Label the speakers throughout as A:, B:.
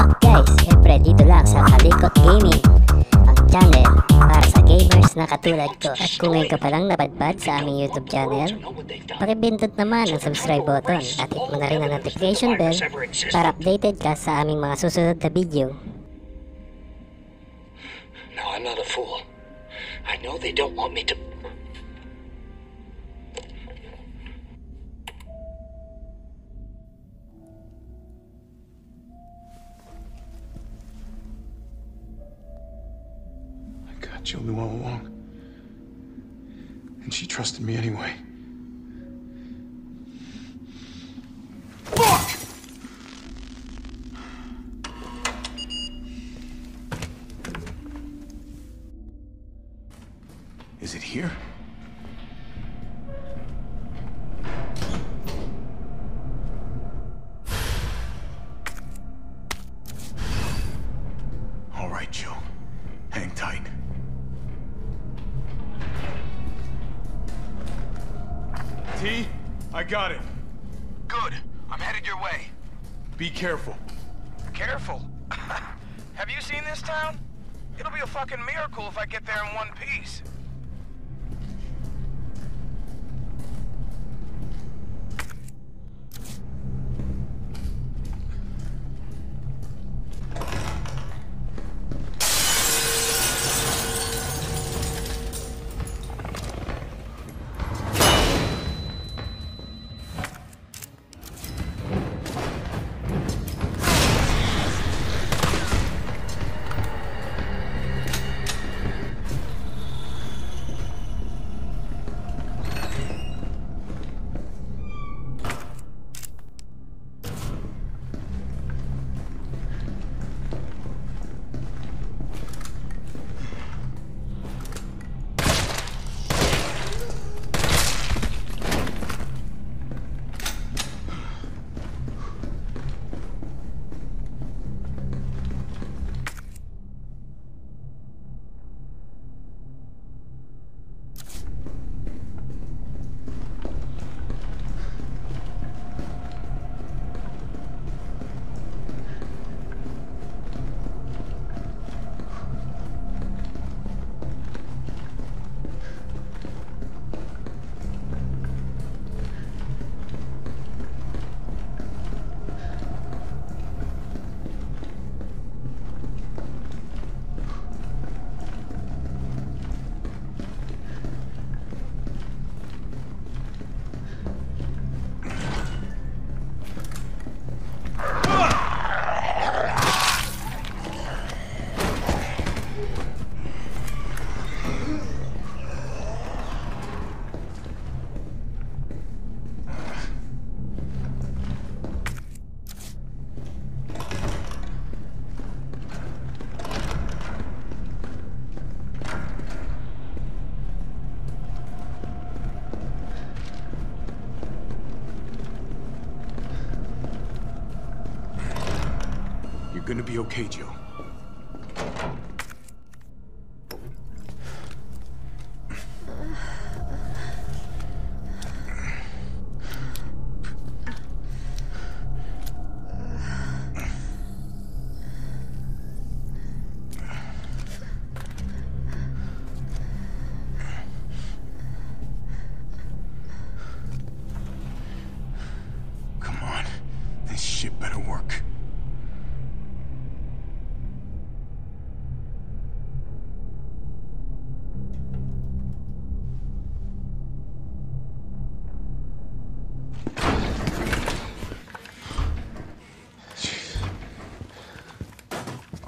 A: up guys? Siyempre dito lang sa Kalikot Gaming Ang channel para sa gamers na katulad ko At kung ngayon ka palang napadpad sa aming YouTube channel Pakipindot naman ang subscribe button At hit mo na rin ang notification bell Para updated ka sa aming mga susunod na video
B: No, I'm not a fool. I know they don't want me to.
C: I got Jill knew all along. And she trusted me anyway. Fuck! Is it here? Got it.
D: Good. I'm headed your way.
C: Be careful.
D: Careful. Have you seen this town? It'll be a fucking miracle if I get there in one piece.
C: Gonna be okay, Jill.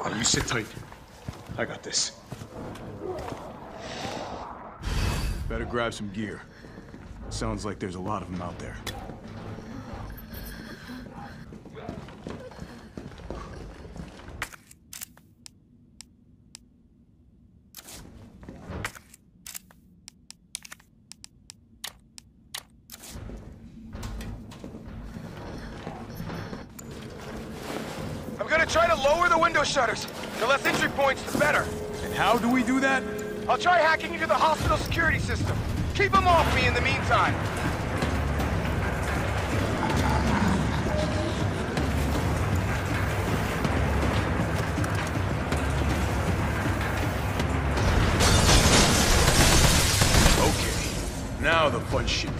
C: Oh, you sit tight. I got this. Better grab some gear. Sounds like there's a lot of them out there.
D: Try to lower the window shutters. The less entry points, the better.
C: And how do we do that?
D: I'll try hacking into the hospital security system. Keep them off me in the meantime.
C: Okay. Now the fun shit